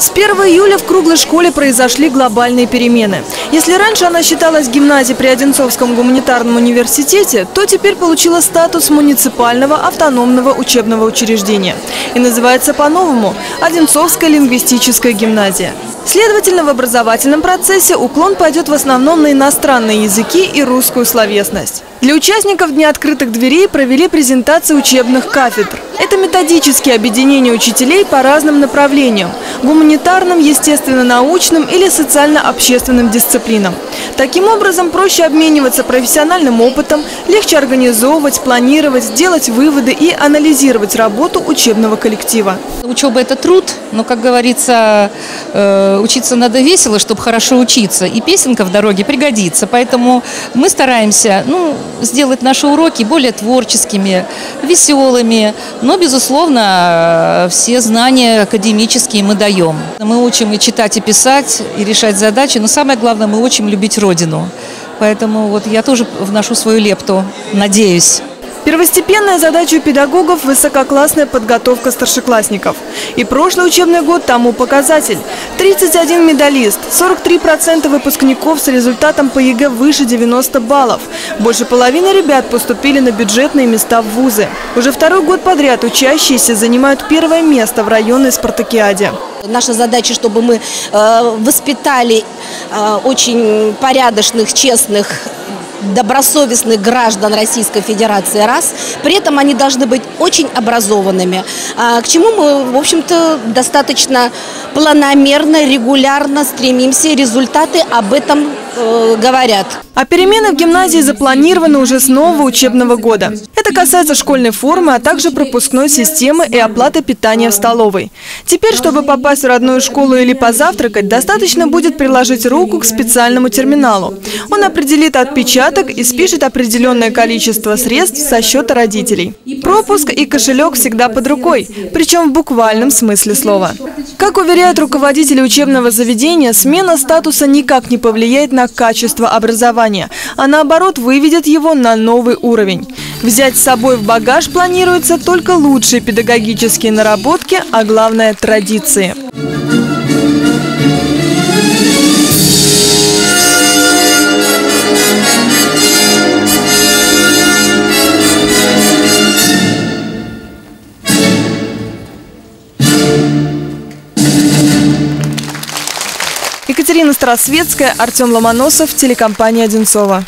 С 1 июля в круглой школе произошли глобальные перемены. Если раньше она считалась гимназией при Одинцовском гуманитарном университете, то теперь получила статус муниципального автономного учебного учреждения. И называется по-новому – Одинцовская лингвистическая гимназия. Следовательно, в образовательном процессе уклон пойдет в основном на иностранные языки и русскую словесность. Для участников Дня открытых дверей провели презентации учебных кафедр. Это методические объединения учителей по разным направлениям – гуманитарным, естественно-научным или социально-общественным дисциплинам. Таким образом, проще обмениваться профессиональным опытом, легче организовывать, планировать, делать выводы и анализировать работу учебного коллектива. Учеба – это труд, но, как говорится, э, учиться надо весело, чтобы хорошо учиться. И песенка в дороге пригодится. Поэтому мы стараемся ну, сделать наши уроки более творческими, веселыми. Но, безусловно, все знания академические мы даем. Мы учим и читать, и писать, и решать задачи. Но самое главное, мы учим любить Родину. Поэтому вот я тоже вношу свою лепту, надеюсь. Первостепенная задача у педагогов – высококлассная подготовка старшеклассников. И прошлый учебный год тому показатель. 31 медалист, 43% выпускников с результатом по ЕГЭ выше 90 баллов. Больше половины ребят поступили на бюджетные места в вузы. Уже второй год подряд учащиеся занимают первое место в районной спартакиаде. Наша задача, чтобы мы э, воспитали э, очень порядочных, честных добросовестных граждан Российской Федерации раз, при этом они должны быть очень образованными, а, к чему мы, в общем-то, достаточно планомерно, регулярно стремимся, результаты об этом э, говорят. А перемены в гимназии запланированы уже с нового учебного года. Это касается школьной формы, а также пропускной системы и оплаты питания в столовой. Теперь, чтобы попасть в родную школу или позавтракать, достаточно будет приложить руку к специальному терминалу. Он определит отпечаток и спишет определенное количество средств со счета родителей. Пропуск и кошелек всегда под рукой, причем в буквальном смысле слова. Как уверяют руководители учебного заведения, смена статуса никак не повлияет на качество образования, а наоборот выведет его на новый уровень. Взять с собой в багаж планируется только лучшие педагогические наработки, а главное – традиции. Екатерина Старосветская, Артем Ломоносов, телекомпания «Одинцова».